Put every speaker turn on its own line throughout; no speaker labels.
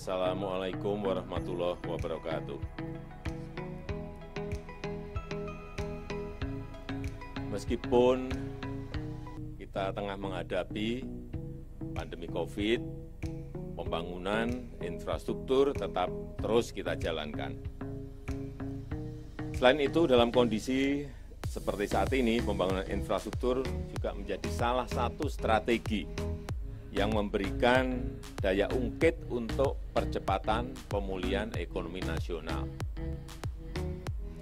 Assalamualaikum warahmatullahi wabarakatuh. Meskipun kita tengah menghadapi pandemi COVID, pembangunan infrastruktur tetap terus kita jalankan. Selain itu, dalam kondisi seperti saat ini, pembangunan infrastruktur juga menjadi salah satu strategi yang memberikan daya ungkit untuk percepatan pemulihan ekonomi nasional.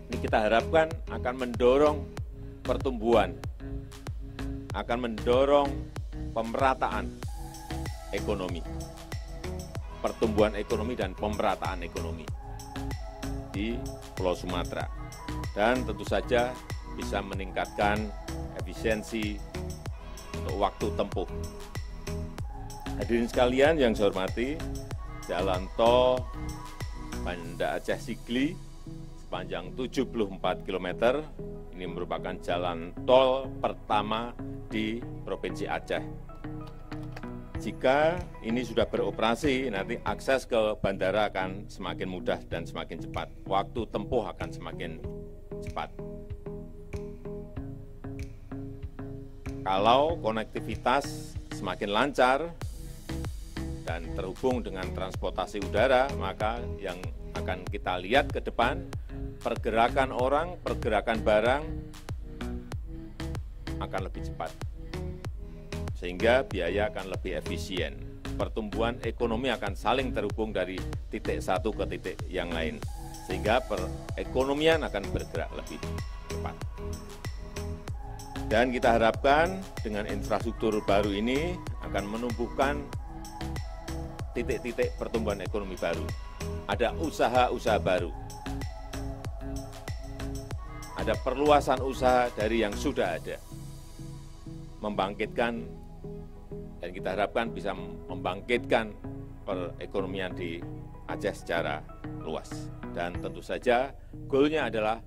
Ini kita harapkan akan mendorong pertumbuhan, akan mendorong pemerataan ekonomi, pertumbuhan ekonomi dan pemerataan ekonomi di Pulau Sumatera. Dan tentu saja bisa meningkatkan efisiensi untuk waktu tempuh Hadirin sekalian yang saya hormati, jalan tol Banda Aceh Sigli sepanjang 74 km ini merupakan jalan tol pertama di Provinsi Aceh. Jika ini sudah beroperasi, nanti akses ke bandara akan semakin mudah dan semakin cepat. Waktu tempuh akan semakin cepat. Kalau konektivitas semakin lancar, dan terhubung dengan transportasi udara, maka yang akan kita lihat ke depan, pergerakan orang, pergerakan barang akan lebih cepat. Sehingga biaya akan lebih efisien. Pertumbuhan ekonomi akan saling terhubung dari titik satu ke titik yang lain. Sehingga perekonomian akan bergerak lebih cepat. Dan kita harapkan dengan infrastruktur baru ini akan menumbuhkan titik-titik pertumbuhan ekonomi baru. Ada usaha-usaha baru. Ada perluasan usaha dari yang sudah ada. Membangkitkan dan kita harapkan bisa membangkitkan perekonomian di Aceh secara luas. Dan tentu saja goalnya adalah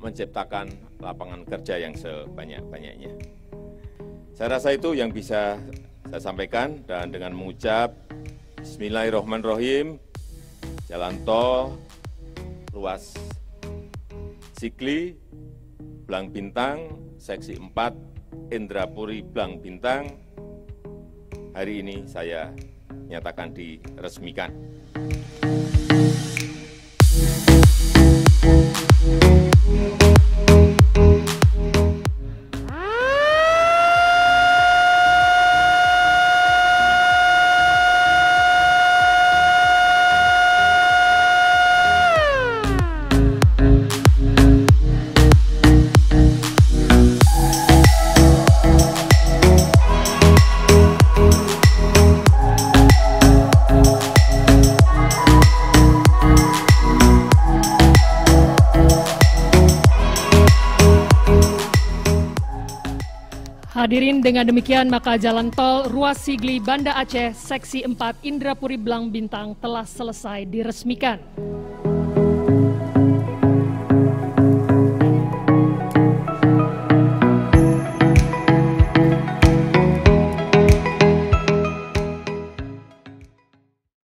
menciptakan lapangan kerja yang sebanyak-banyaknya. Saya rasa itu yang bisa saya sampaikan dan dengan mengucap Bismillahirrahmanirrahim. Jalan tol ruas Sikli, Blang Bintang, seksi 4, Indrapuri Blang Bintang. Hari ini saya nyatakan diresmikan.
Hadirin dengan demikian maka jalan tol Ruas Sigli Banda Aceh Seksi 4 Indrapuri Blang Bintang telah selesai diresmikan.